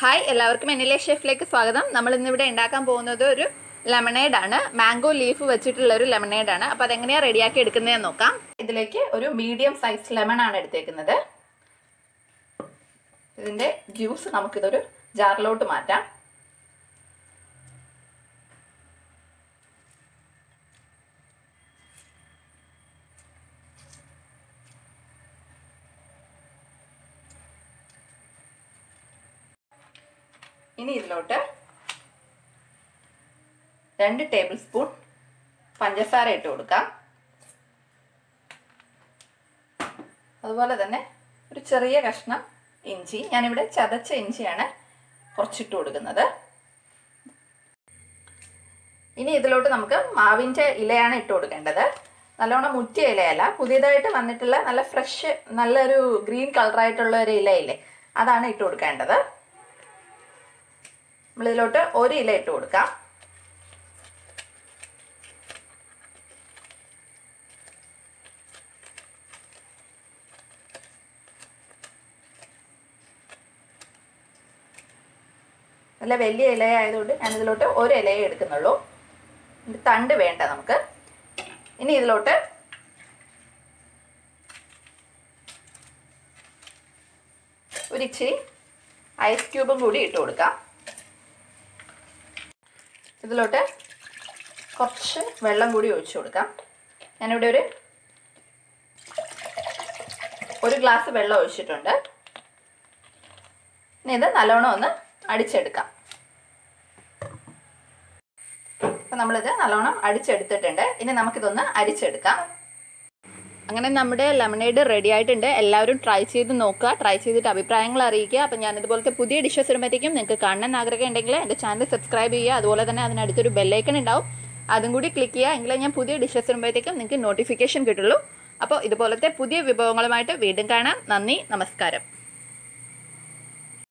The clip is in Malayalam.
ഹായ് എല്ലാവർക്കും എന്നിലെ ഷെഫിലേക്ക് സ്വാഗതം. നമ്മൾ ഇന്നിവിടെ ഉണ്ടാക്കാൻ പോകുന്നത് ഒരു ലെമണേഡ് ആണ്. മാംഗോ ലീഫ് വെച്ചിട്ടുള്ള ഒരു ലെമണേഡ് ആണ്. അപ്പോൾ അതെങ്ങനെയാണ് റെഡിയാക്കി എടുക്കുന്നതെന്ന് നോക്കാം. ഇതിലേക്ക് ഒരു മീഡിയം സൈസ് ലെമൺ ആണ് എടുത്തേക്കുന്നത്. ഇതിന്റെ ജ്യൂസ് നമുക്കിതൊരു ജാറിലോട്ട് മാറ്റാം. ഇനി ഇതിലോട്ട് രണ്ട് ടേബിൾ സ്പൂൺ പഞ്ചസാര ഇട്ട് കൊടുക്കാം. അതുപോലെ തന്നെ ഒരു ചെറിയ കഷ്ണം ഇഞ്ചി. ഞാനിവിടെ ചതച്ച ഇഞ്ചിയാണ് കുറച്ചിട്ട് കൊടുക്കുന്നത്. ഇനി ഇതിലോട്ട് നമുക്ക് മാവിന്റെ ഇലയാണ് ഇട്ട് കൊടുക്കേണ്ടത്. നല്ലോണം മുറ്റിയ ഇലയല്ല. പുതിയതായിട്ട് വന്നിട്ടുള്ള നല്ല ഫ്രഷ് നല്ലൊരു ഗ്രീൻ കളറായിട്ടുള്ള ഒരു ഇലയില്ലേ അതാണ് ഇട്ട് കൊടുക്കേണ്ടത്. നമ്മളിതിലോട്ട് ഒരു ഇല ഇട്ട് കൊടുക്കാം. നല്ല വലിയ ഇല ആയതുകൊണ്ട് ഞാനിതിലോട്ട് ഒരു ഇലയെ എടുക്കുന്നുള്ളൂ. തണ്ട് വേണ്ട നമുക്ക്. ഇനി ഇതിലോട്ട് ഒരിച്ചിരി ഐസ് ക്യൂബും കൂടി ഇട്ട് കൊടുക്കാം. ഇതിലോട്ട് കുറച്ച് വെള്ളം കൂടി ഒഴിച്ചു കൊടുക്കാം. ഞാനിവിടെ ഒരു ഒരു ഗ്ലാസ് വെള്ളം ഒഴിച്ചിട്ടുണ്ട്. ഇനി ഇത് നല്ലോണം ഒന്ന് അടിച്ചെടുക്കാം. അപ്പം നമ്മളിത് നല്ലോണം അടിച്ചെടുത്തിട്ടുണ്ട്. ഇനി നമുക്കിതൊന്ന് അരിച്ചെടുക്കാം. അങ്ങനെ നമ്മുടെ ലെമണേഡ് റെഡി ആയിട്ടുണ്ട്. എല്ലാവരും ട്രൈ ചെയ്ത് നോക്കുക. ട്രൈ ചെയ്തിട്ട് അഭിപ്രായങ്ങൾ അറിയിക്കുക. അപ്പം ഞാൻ ഇതുപോലത്തെ പുതിയ ഡിഷസ് വരുമ്പോഴത്തേക്കും നിങ്ങൾക്ക് കാണാൻ ആഗ്രഹം ഉണ്ടെങ്കിൽ എന്റെ ചാനൽ സബ്സ്ക്രൈബ് ചെയ്യുക. അതുപോലെ തന്നെ അതിനടുത്തൊരു ബെല്ലൈക്കൺ ഉണ്ടാവും. അതും കൂടി ക്ലിക്ക് ചെയ്യുക. എങ്കിലേ ഞാൻ പുതിയ ഡിഷസ് വരുമ്പോഴത്തേക്കും നിങ്ങൾക്ക് നോട്ടിഫിക്കേഷൻ കിട്ടുള്ളൂ. അപ്പോൾ ഇതുപോലത്തെ പുതിയ വിഭവങ്ങളുമായിട്ട് വീണ്ടും കാണാം. നന്ദി. നമസ്കാരം.